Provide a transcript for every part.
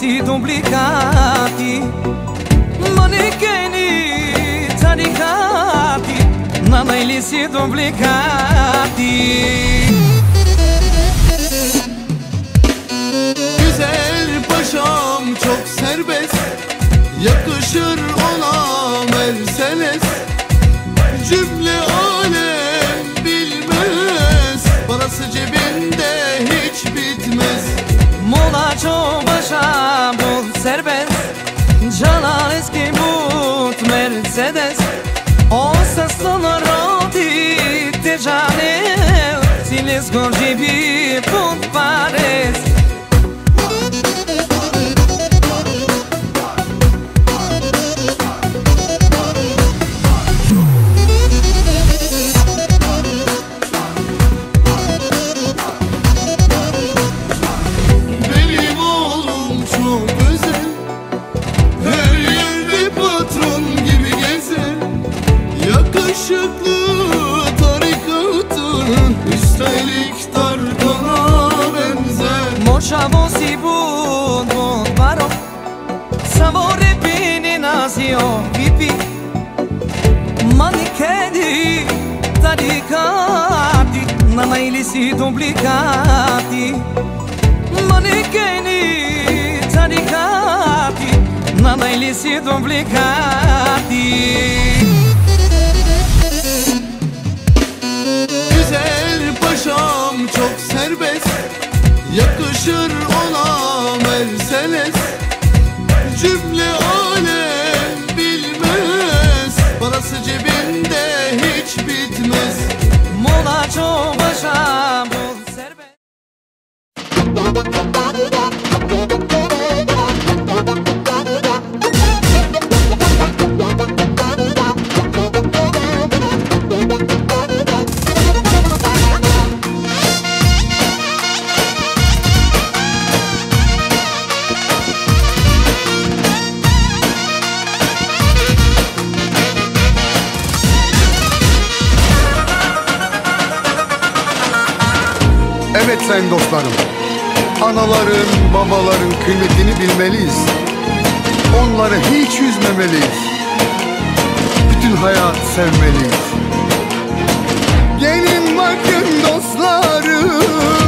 si duplicati Манекени тарикати На најли си duplicati Güzel paşam çok serbest Yakışır ona Mercedes. Cümle alem qo basha mund serbest Gjalareski mund Mercedes Ose slono roti të gjanel Cili zgor gjibi pun pares geliyor gibi Manikedi tarikati Nana ilisi duplikati Manikedi tarikati Nana ilisi duplicati. Güzel paşa yaşam serbest sayın dostlarım. Anaların, babaların kıymetini bilmeliyiz. Onları hiç üzmemeliyiz. Bütün hayat sevmeliyiz. Gelin bakın dostlarım.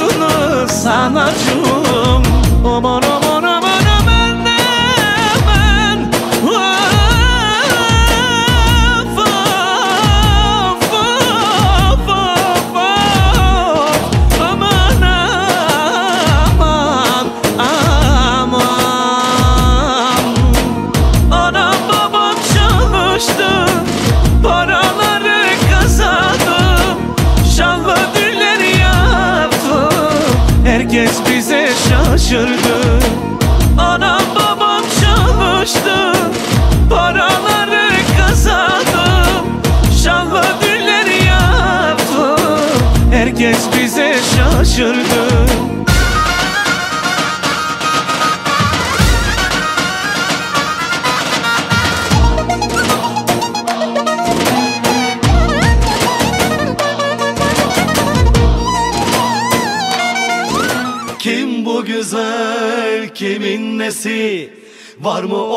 dostunuz sanacım Aman Var mı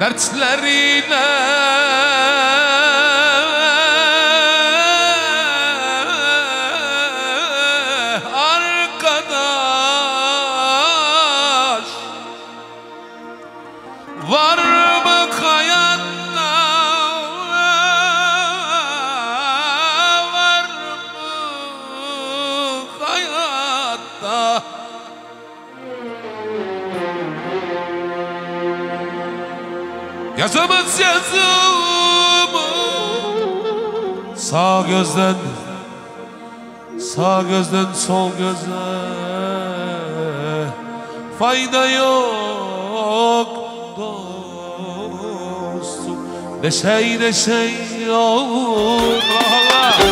Dertlerine yazımı. Sağ gözden Sağ gözden sol göze. Fayda yok dostum. Ne şey ne şey yok. Allah Allah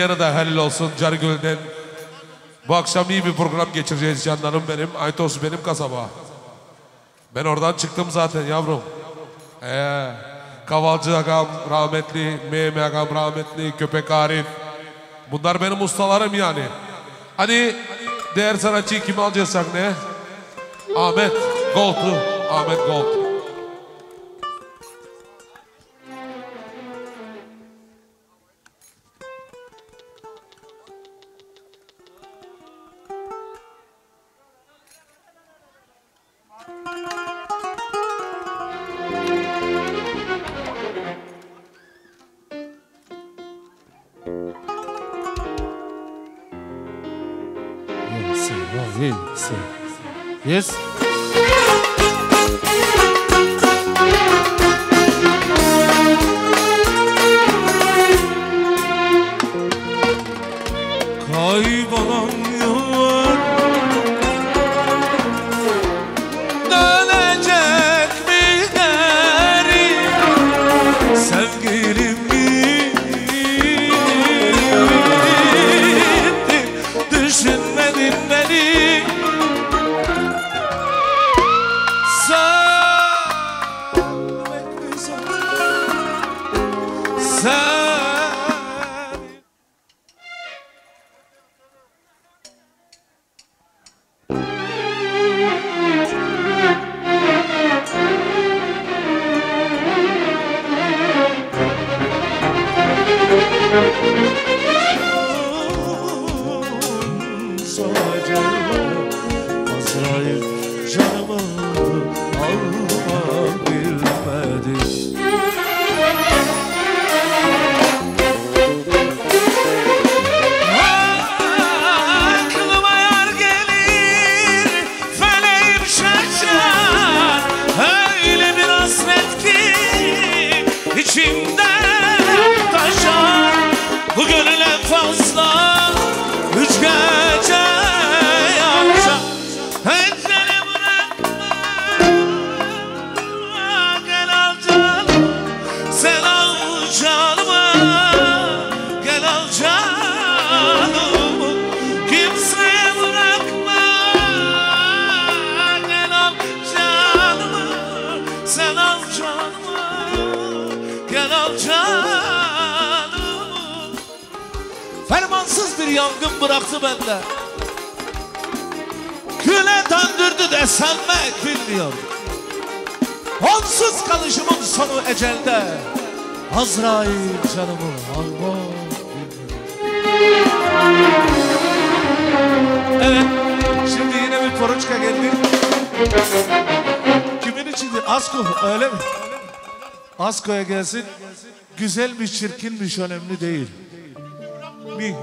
Yana da helal olsun Cargöl'den. Bu akşam iyi bir program geçireceğiz canlarım benim. Aytos benim kasaba. Ben oradan çıktım zaten yavrum. Ee, Kavalcı Agam rahmetli, Mehmet Agam rahmetli, Köpek Arif. Bunlar benim ustalarım yani. Hani değer sanatçıyı kim alacaksak ne? Ahmet Gold'u. Ahmet Gold. Yes. Yes? Onsuz kalışımın sonu ecelde Azrail canımı almak Evet Şimdi yine bir poruçka geldi Kimin içindir? Asko öyle mi? Asko'ya gelsin Güzelmiş çirkinmiş önemli değil Mi?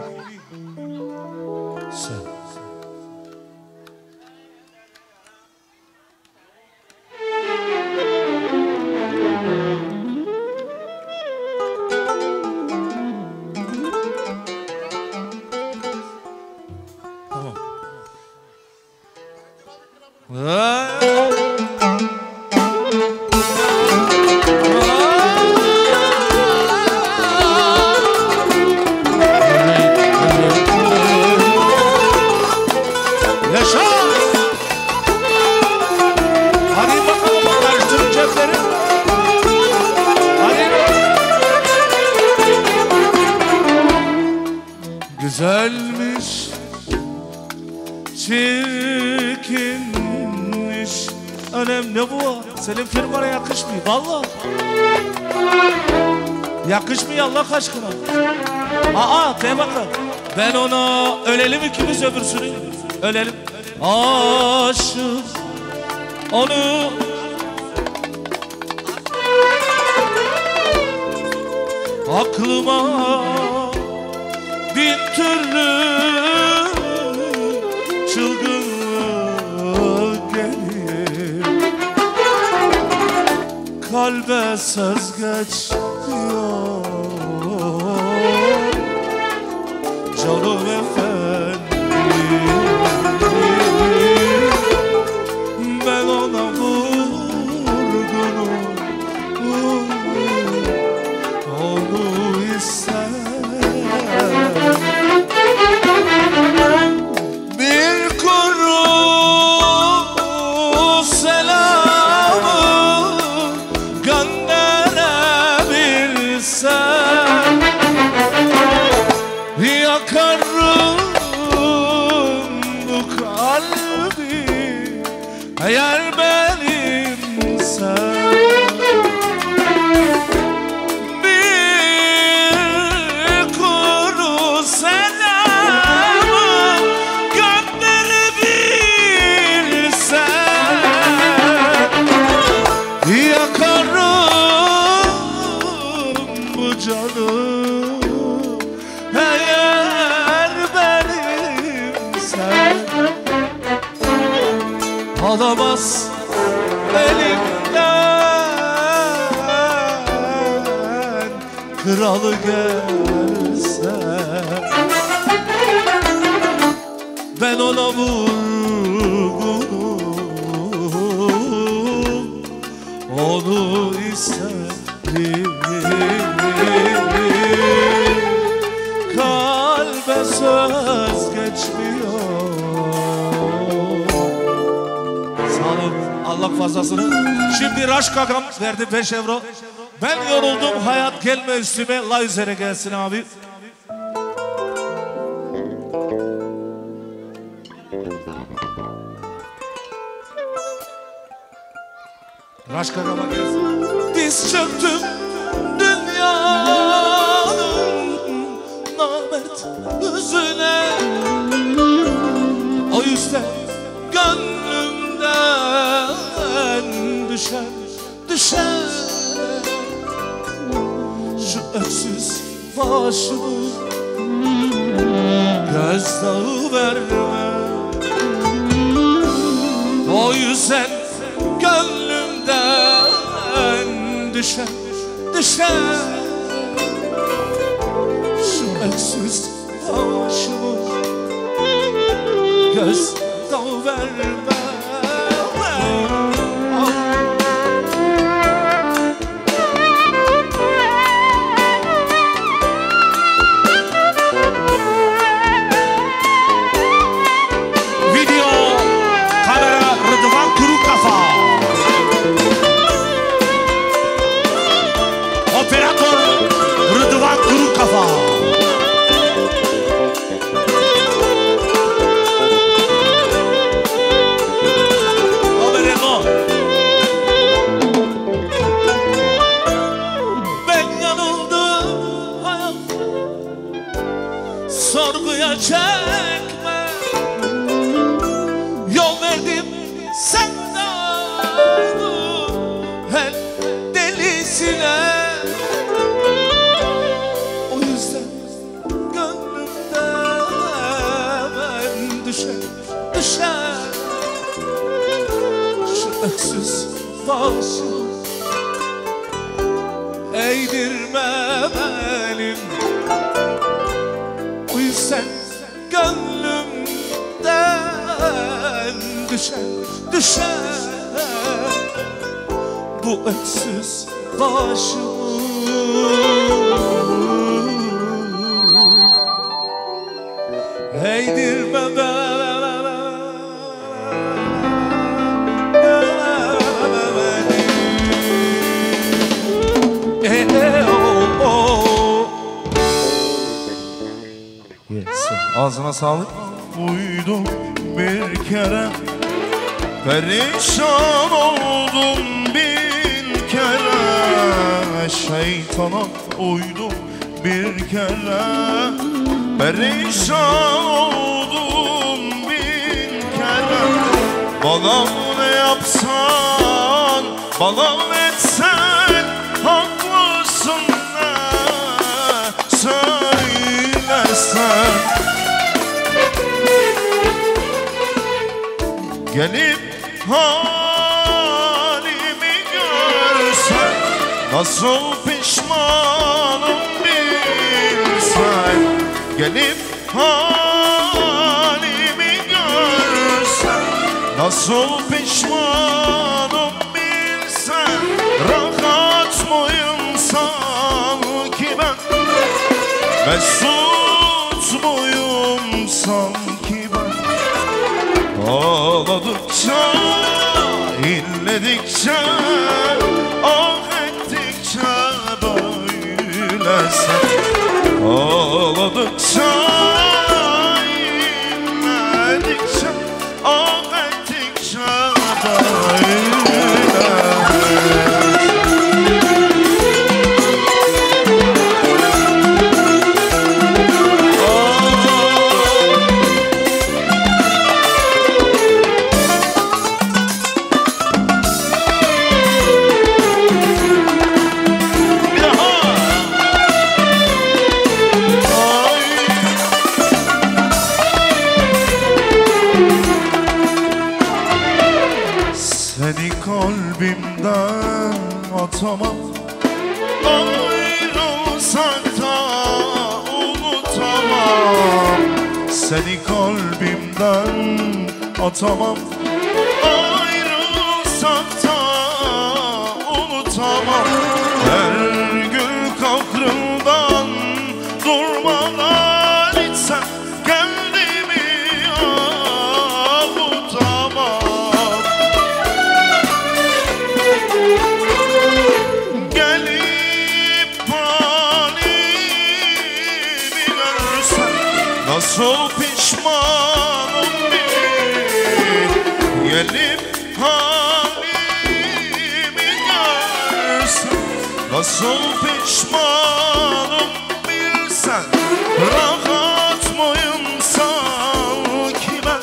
Öbürsünü. Ölelim. Aşık fazlasını. Şimdi Raş Kakam verdi 5 euro Ben yoruldum hayat gelme üstüme. La üzere gelsin abi. Raş Kakam'a gelsin. Diz çöktüm dünyanın namert yüzüne. O yüzden gönlümden düşen düşen Şu öksüz başımı gözdağı verme O yüzden gönlümden düşen düşen Şu öksüz başımı göz dağı verme Gelip halimi görsen Nasıl pişmanım bilsen. Gelip halimi görsen Nasıl pişmanım bilsen. Rahat mıyım sanki ben? Mesut muyum sanki? Ağladıkça elinden atamam. Nasıl pişmanım bilsen Rahat mıyım sanki ben?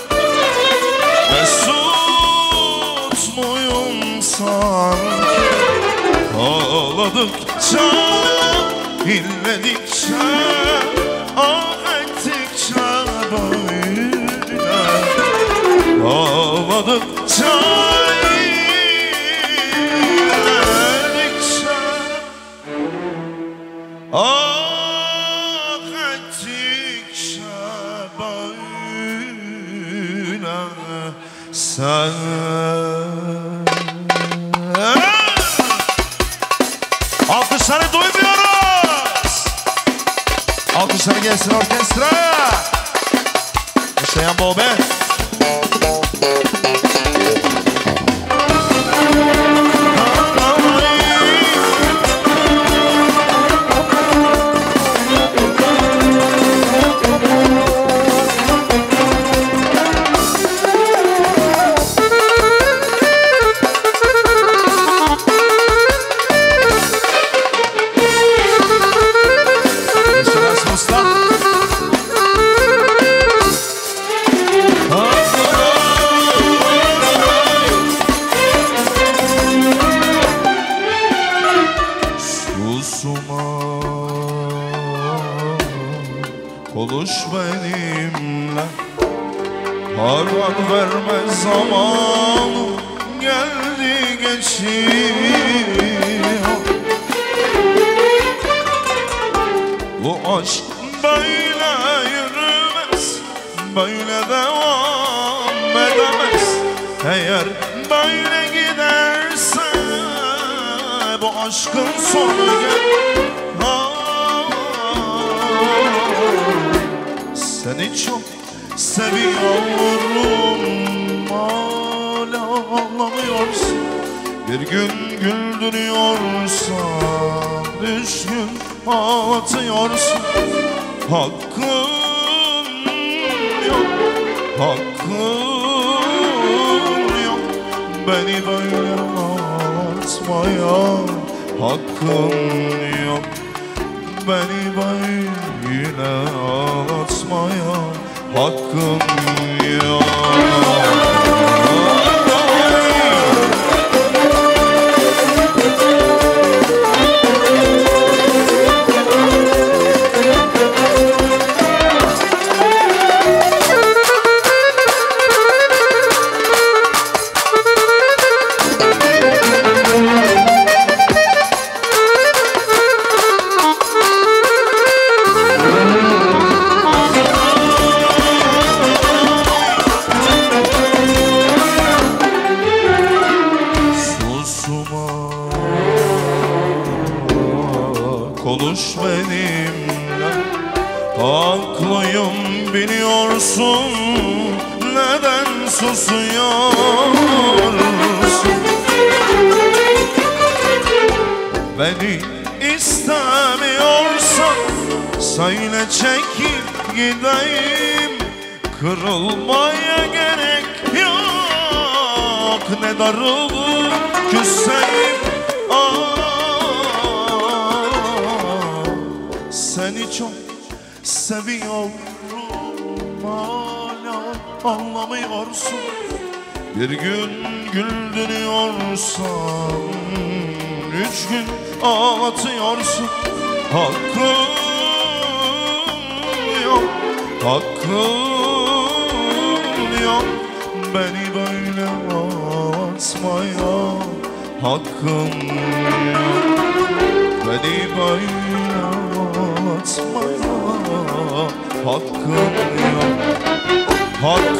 Mesut muyum sanki? Ağladıkça inledikçe Ah ettikçe böyle. Ağladıkça ağlatıyorsun Hakkın yok. Hakkın yok. Beni böyle ağlatmaya Hakkın yok. Beni böyle ağlatmaya Hakkın yok Bir gün güldürüyorsan Üç gün ağlatıyorsun. Hakkın yok Hakkın yok. Beni böyle ağlatmaya Hakkın yok. Beni böyle ağlatmaya Hakkın yok. Hakkın,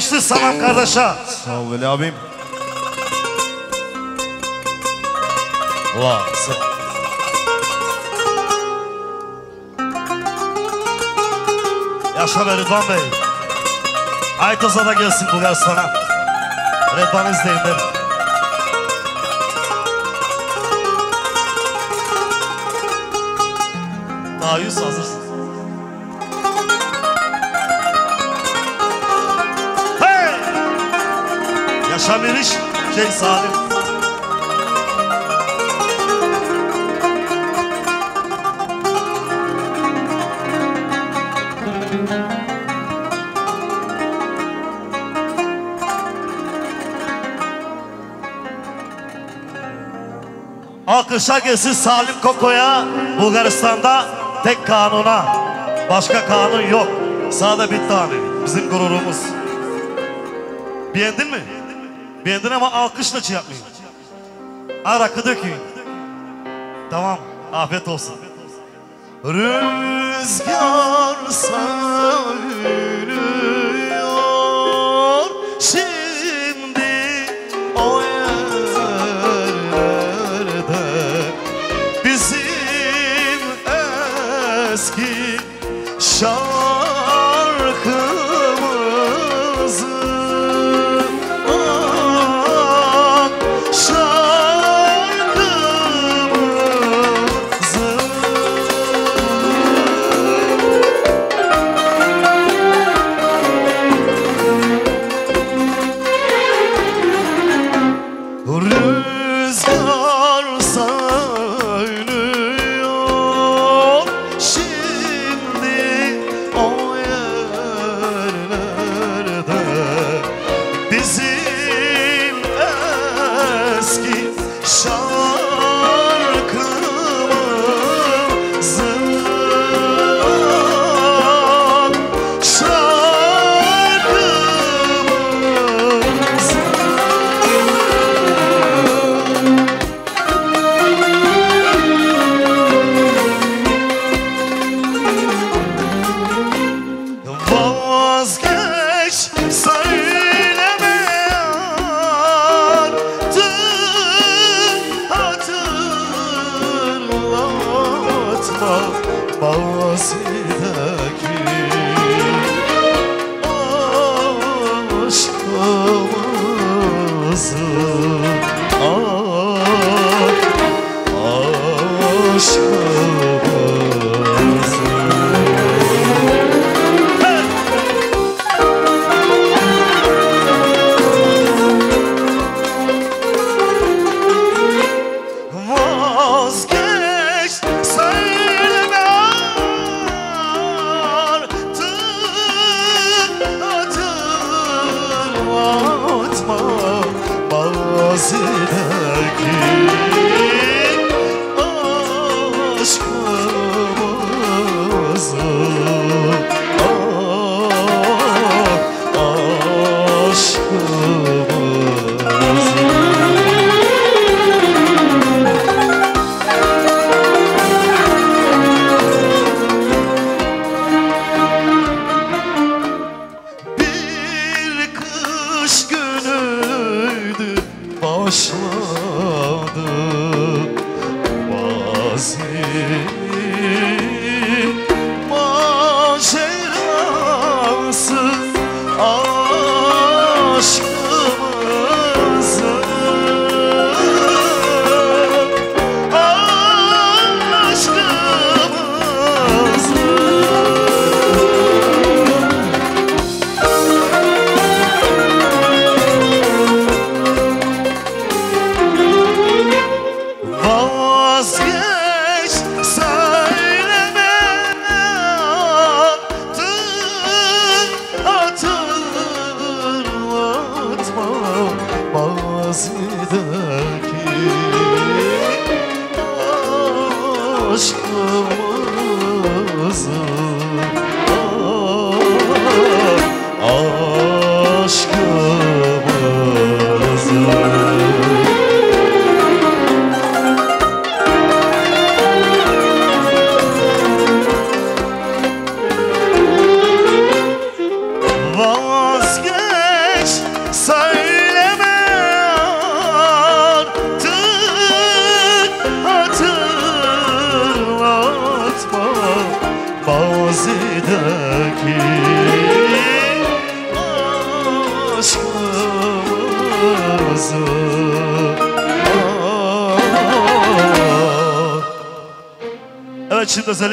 güçlü salam kardeşe. Sağ ol Veli abim Ulan sen. Yaşa be Rıdvan Bey. Aytos'a da gelsin Bulgaristan'a. Rıdvan izleyin beni. Yüz hazırsın. Yaşa Meriç, şey Salim. Alkışlar gelsin Salim Koko'ya Bulgaristan'da tek kanuna. Başka kanun yok. Sağda bir tane. Bizim gururumuz. Beğendin mi? Beğendin ama alkışla şey yapmayın. Ha rakı dökün. Tamam. Afiyet olsun. Rüzgar söylüyor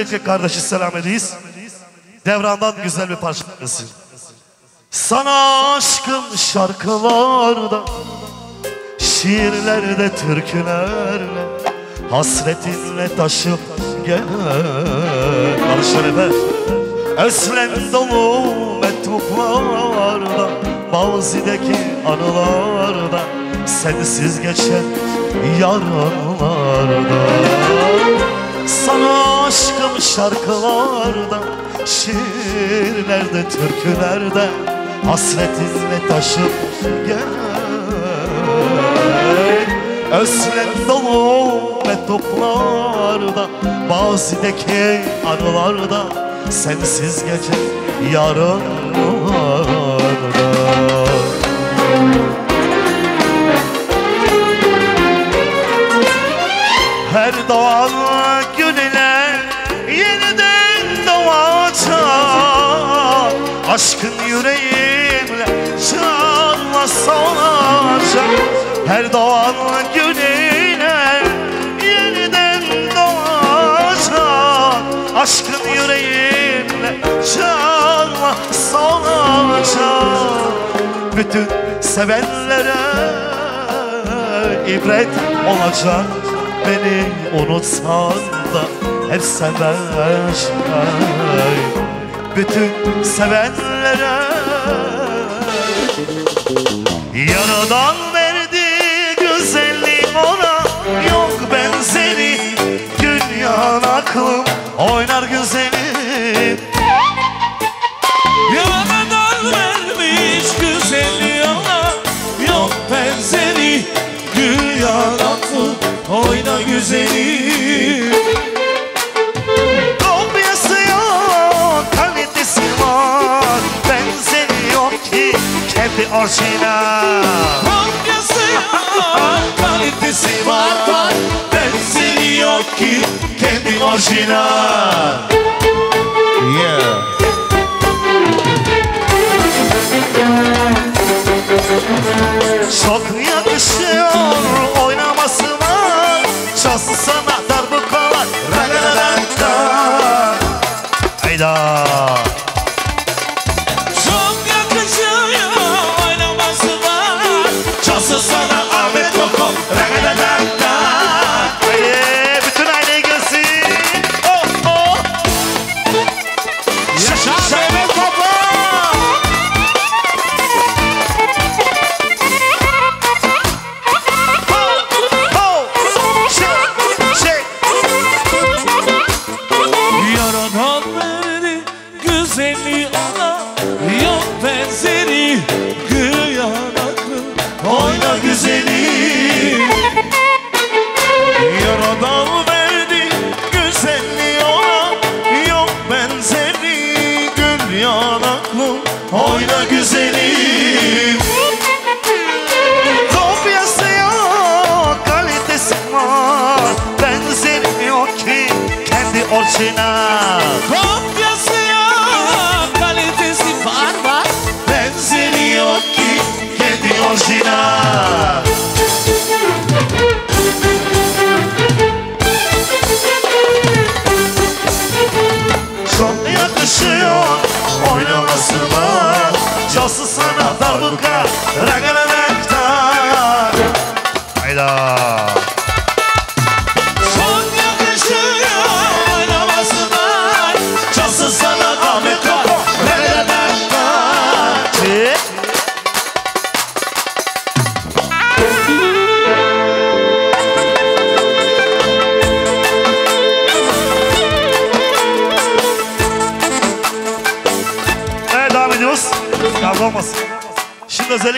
özellikle kardeşi selam ediyiz. Devrandan güzel bir parça dinlesin. Sana aşkım şarkılarda Şiirlerde, türkülerle Hasretinle taşıp gelen Al şerefe Özlem dolu mektuplarda Mazideki anılarda Sensiz geçen yarınlarda Sana aşkım şarkılarda Şiirlerde, türkülerde Hasretinle taşıp gel. Özlem dolu mektuplarda Mazideki anılarda Sensiz gece yarınlarda. Her doğan Aşkın yüreğimle canla solacak Her doğan gününe yeniden doğacak Aşkın yüreğimle canla solacak Bütün sevenlere ibret olacak. Beni unutsan da hep sever Bütün sevenlere. Yaradan verdiği güzellik ona Yok benzeri Dünyanın aklım oynar güzelim Yaradan vermiş güzelliği ona Yok benzeri Dünya aklı oyna güzeli orijinal Kopyası var Kalitesi var var. Benzeri yok ki Kendi orijinal Yeah. Çok yakışıyor oynaması var. Çalsın sana darbukalar dal kendi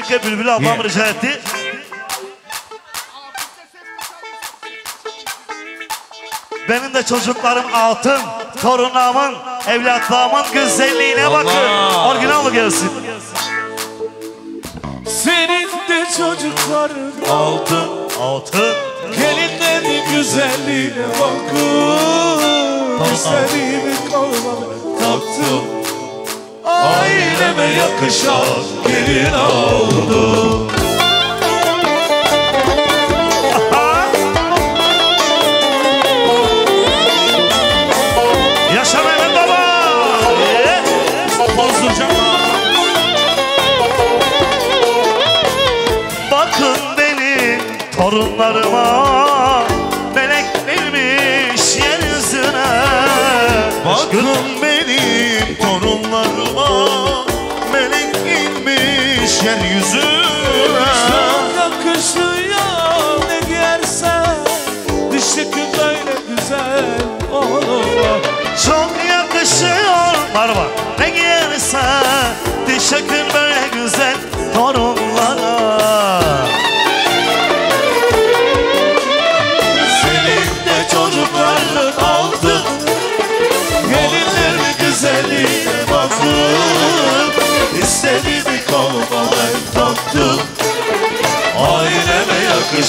Özellikle Bülbül ablam Yeah. rica etti. Benim de çocuklarım altın, torunlarımın, evlatlarımın güzelliğine bakın. Orijinal mı gelsin? Senin de çocukların Altın, altın. Gelinlerin güzelliğine bakın İstediğimi kovmamı taktım Aileme yakışan gelin? Bozduracağım Bakın benim torunlarıma inmiş yeryüzüne Yakışıyor ne giyersen. Dışı böyle güzel olur. Çok yakışıyor. Marva Ne giyerse Teşekkür böyle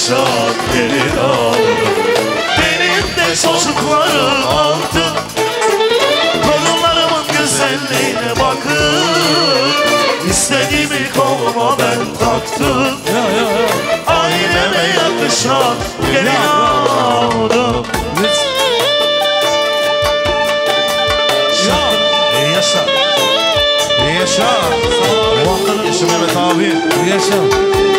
Yakışan gelin aldım. Benim de çocuklarım aldı Torunlarımın güzelliğine bakın. İstediğimi koluma ben taktım. Aileme yakışan gelin aldım. Yaşa. Yaşa. Yaşa. Mehmet abi. Yaşa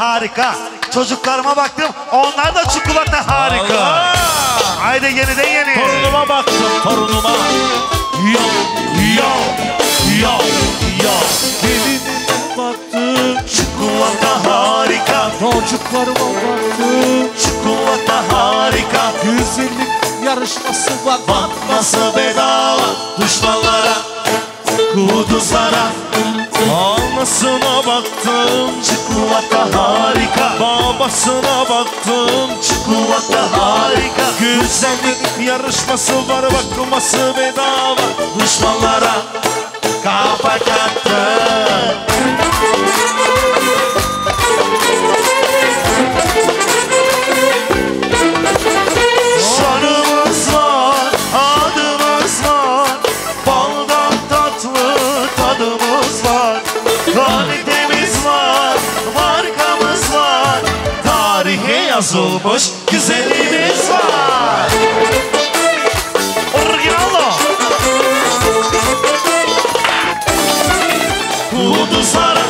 harika. Çocuklarıma baktım onlar da çikolata harika. Allah! Haydi yeniden yeni. Torunuma baktım torunuma. Yo yo yo yo. Gelinime baktım Çikolata harika. çocuklarıma baktım. Çikolata harika. Güzellik yarışması var. Bakması bedava düşmanlara. Kuduzlara. Anasına baktım. Çikolata harika. Babasına baktım. Çikolata harika. Güzellik yarışması var bakması bedava Düşmanlara kafa kattı yazılmış güzelliğimiz var. Originalo Kuduzlara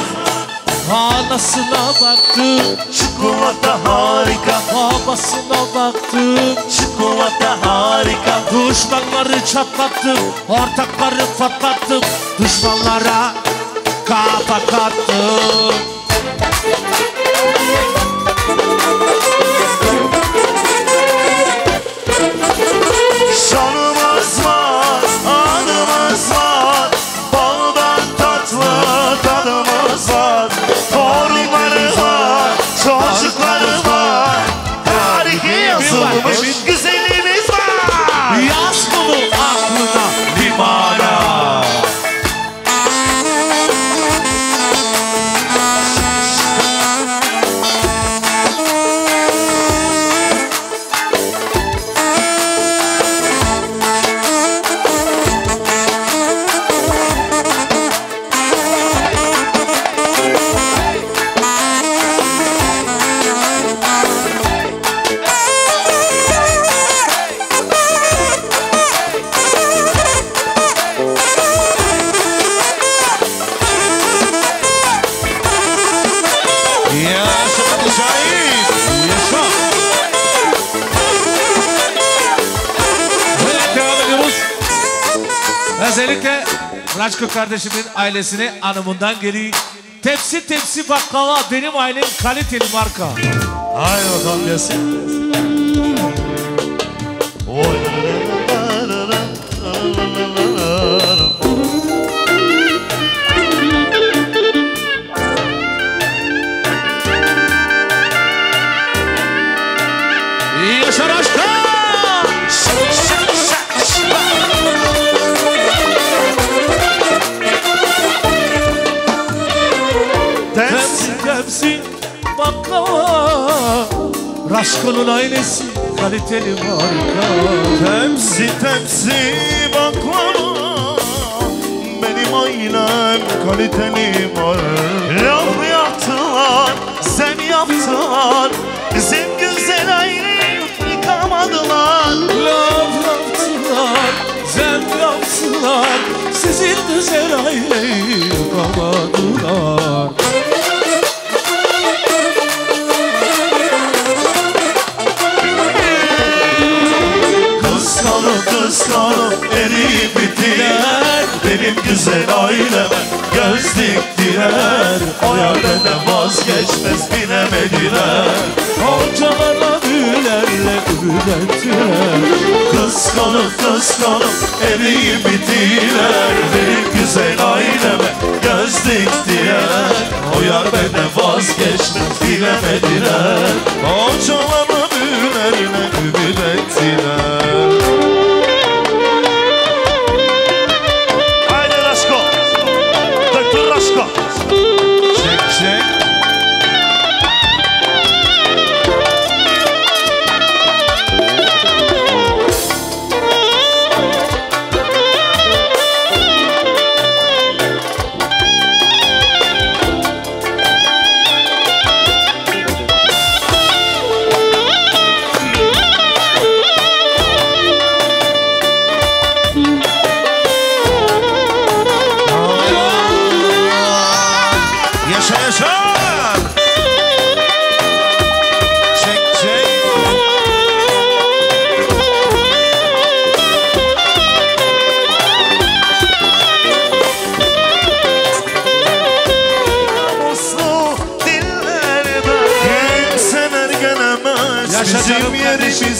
Anasına baktım çikolata harika. Babasına baktım Çikolata harika. Düşmanları çatlattım Ortakları patlattım Düşmanlara kafa kattım kardeşimin ailesine anımından geri tepsi tepsi baklava benim ailem kaliteli marka. Haydi bakalım gelsin Raçko'nun ailesi kaliteli marka. Tepsi tepsi baklava. Benim ailem kaliteli var Laf yaptılar, sen yaptılar. Bizim güzel aileyi yıkamadılar. Laf yaptılar, zem yaptılar. Sizin güzel aileyi Kıskanıp eriyip bittiler Benim güzel aileme göz diktiler O yerden vazgeçmez bilemediler Hocalarla büyülerle üretiler Kıskanıp kıskanıp eriyip bittiler Benim güzel aileme göz diktiler O yar benden vazgeçmez bilemediler Hocalarla büyülerine ümit ettiler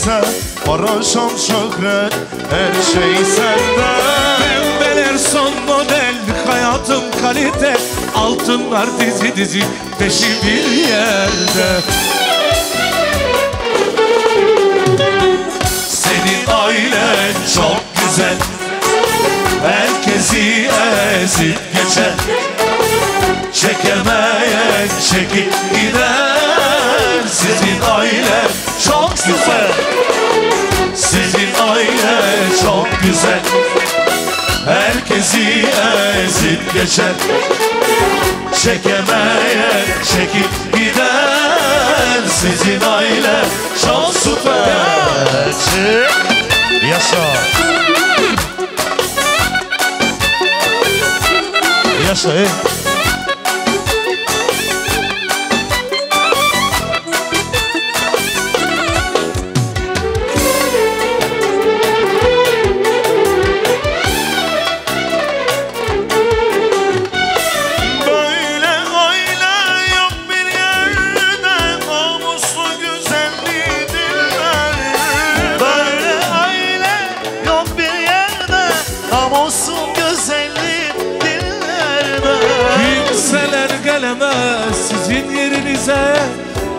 yerimize Paraşan şöhret her şey sende. Pembeler son model hayatım kalite. Altınlar dizi dizi peşi bir yerde. Senin ailen çok güzel. Herkesi ezip geçer. Çekemeyen çekip gider Sizin aile çok güzel. Sizin aile çok güzel. Herkesi ezip geçer. Çekemeyen çekip gider. Sizin aile çok süper. Yaşa. Yaşa ey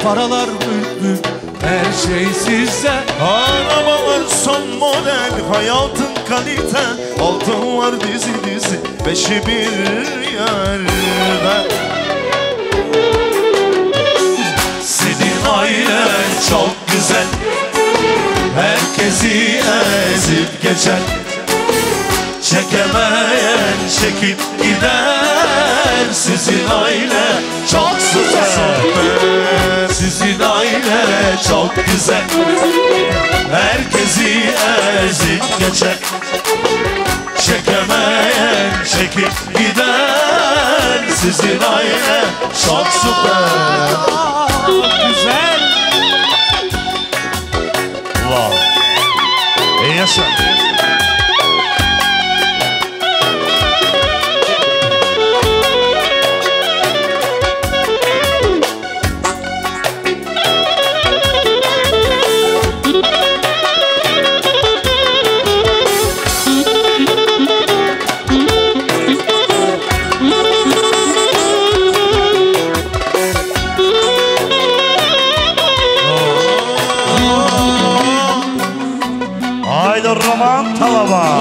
Paralar büyük her şey sizde. Arabalar son model Hayatın kalite. Altınlar dizi dizi Beşi bir yerde. Senin ailen çok güzel. Herkesi ezip geçer Çekemeyen çekip gider Sizin aile çok güzel. Sizin aile çok güzel. Herkesi ezip geçer. Çekemeyen çekip gider Sizin aile çok süper. Güzel. Wow. Yaşa. Oklahoma.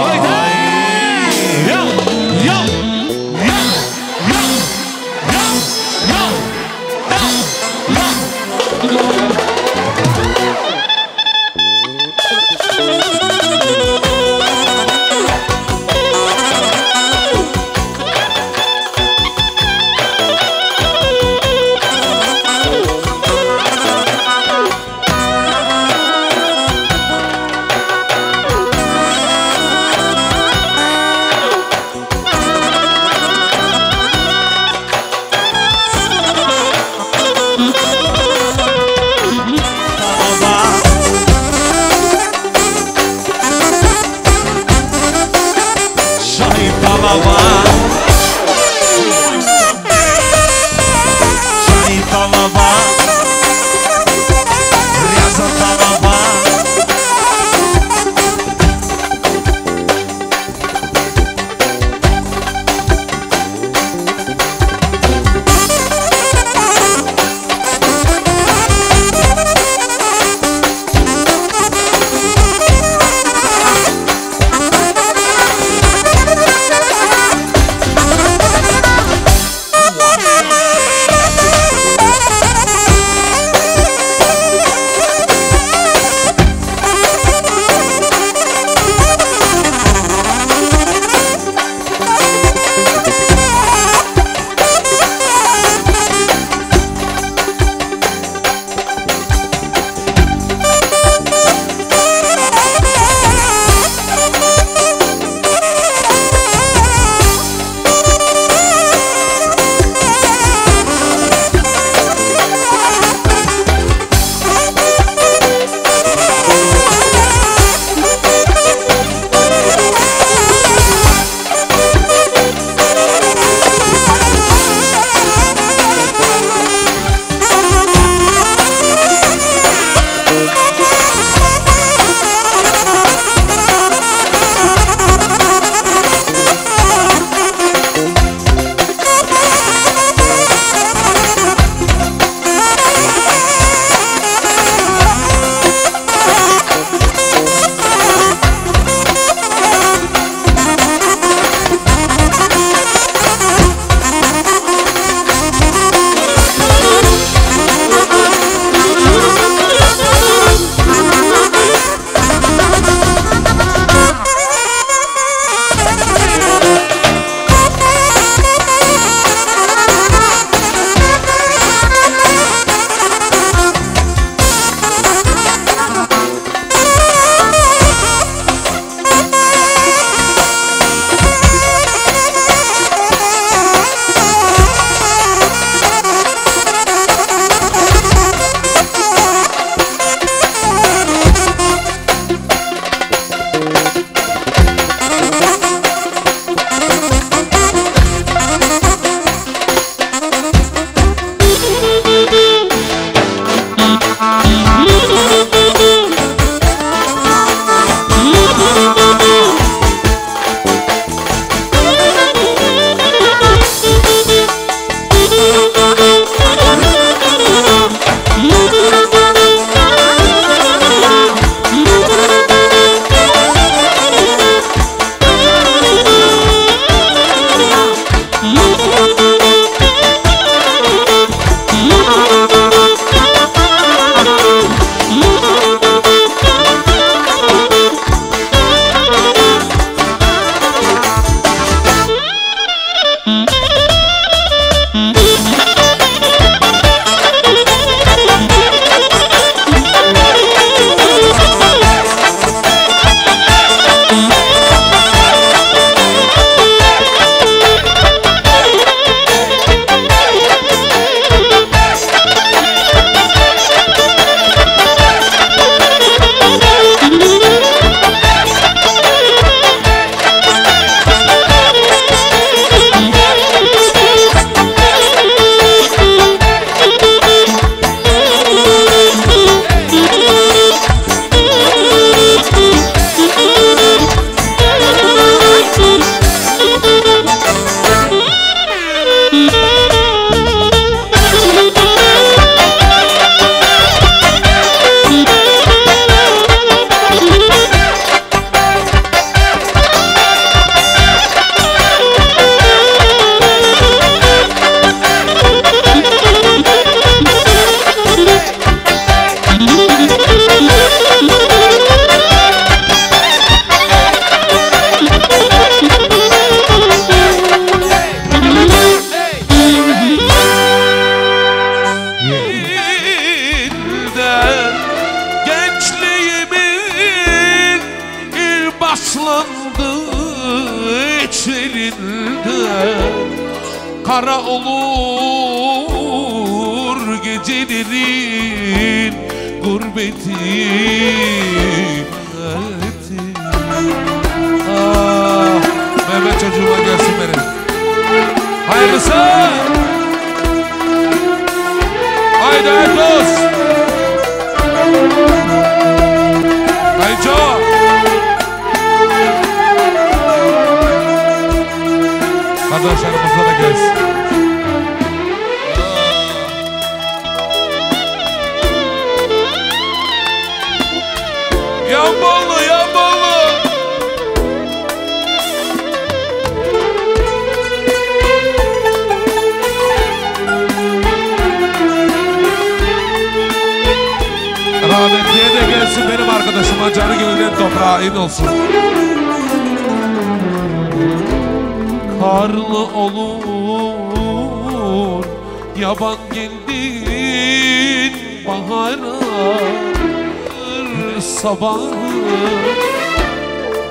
Sabahı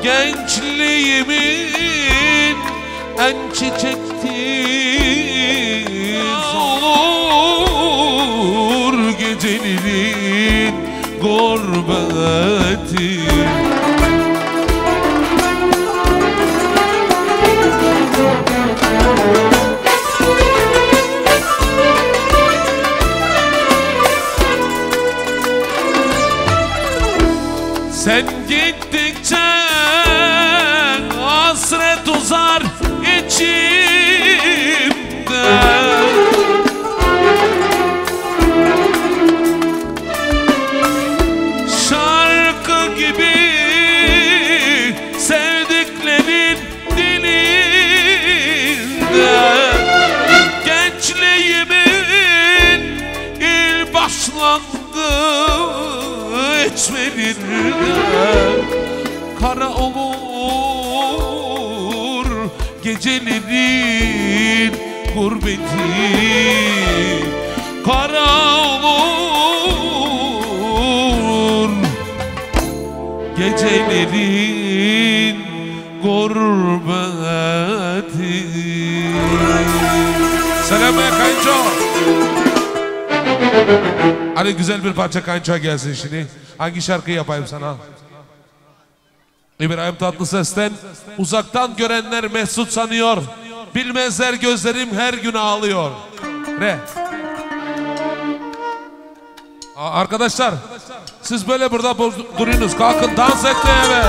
Gençliğimin en çiçektiz olur. Gecelerin gurbeti Sen Kara olur gecelerin gurbeti Kara olur gecelerin gurbeti Selam ya kayınço. Hadi güzel bir parça kayınço gelsin şimdi. Hangi şarkıyı yapayım sana? İbrahim Tatlıses'ten uzaktan görenler mesut sanıyor. Bilmezler gözlerim her gün ağlıyor. Aa, Arkadaşlar siz böyle burada duruyorsunuz. Kalkın dans etmeye be.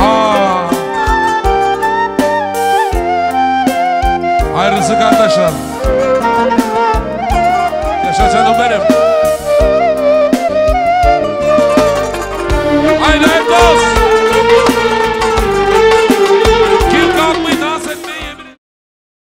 Aa. Hayırlısı kardeşler. Yaşa canım benim. Bailar dos.